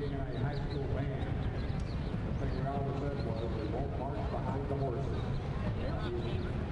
being a high school band. The thing we said was, we won't march behind the horses.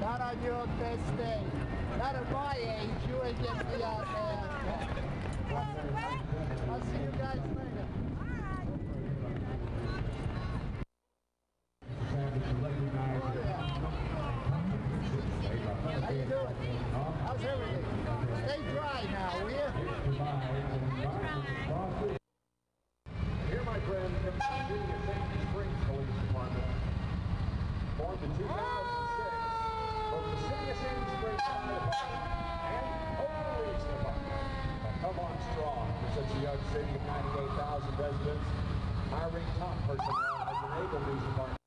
Not on your best day. Not at my age. You ain't getting me out there. I'll see you guys later. Savage Oh, yeah. How you doing? How's everything? Stay dry now, will you? Here, my friend, comes the City of Sandy Springs Police Department. Formed in 2006, the come on strong. For such a young city of 98,000 residents. Hiring top personnel has enabled these departments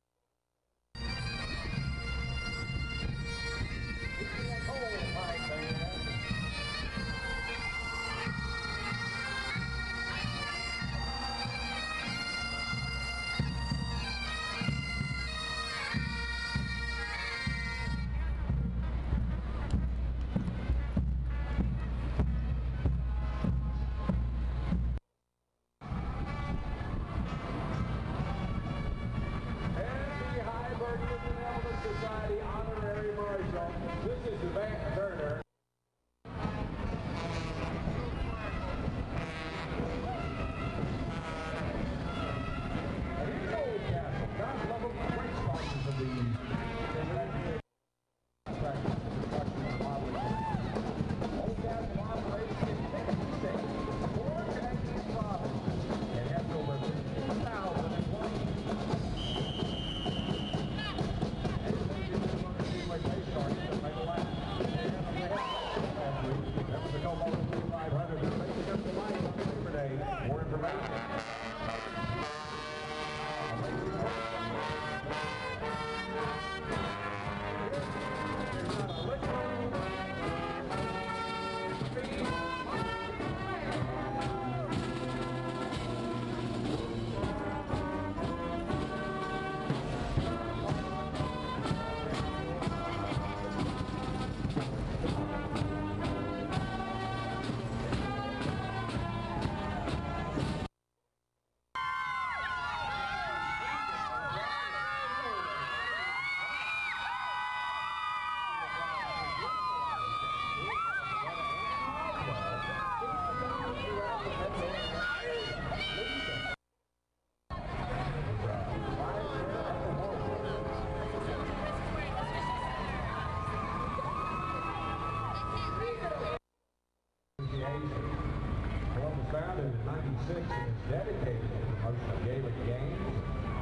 is dedicated to the promotion of Gaelic games,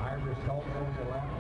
Irish culture, and the